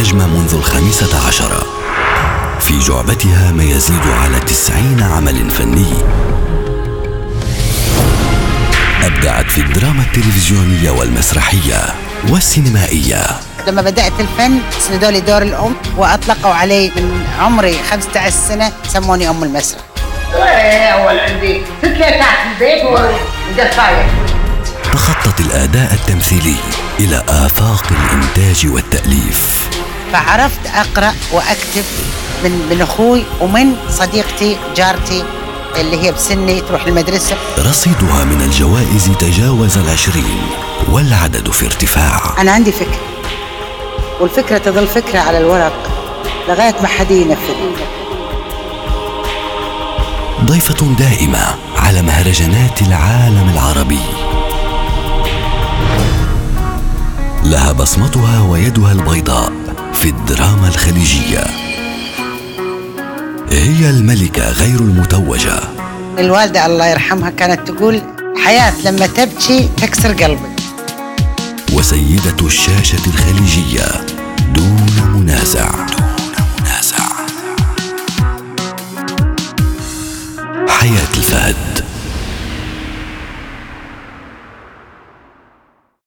النجمة منذ الخامسة عشرة. في جعبتها ما يزيد على تسعين عمل فني. أبدعت في الدراما التلفزيونية والمسرحية والسينمائية. لما بدأت الفن سندوا لي دور الأم وأطلقوا علي من عمري 15 سنة سموني أم المسرح. أول عندي ست ليتات في البيت ودفاية تخطت الأداء التمثيلي إلى آفاق الإنتاج والتأليف. فعرفت أقرأ وأكتب من من أخوي ومن صديقتي جارتي اللي هي بسني تروح المدرسة. رصيدها من الجوائز تجاوز العشرين والعدد في ارتفاع. أنا عندي فكرة والفكرة تظل فكرة على الورق لغاية ما حد ينفذ ضيفة دائمة على مهرجانات العالم العربي. لها بصمتها ويدها البيضاء في الدراما الخليجية. هي الملكة غير المتوجة. الوالدة الله يرحمها كانت تقول حياة لما تبكي تكسر قلبك. وسيدة الشاشة الخليجية دون منازع. دون منازع حياة الفهد.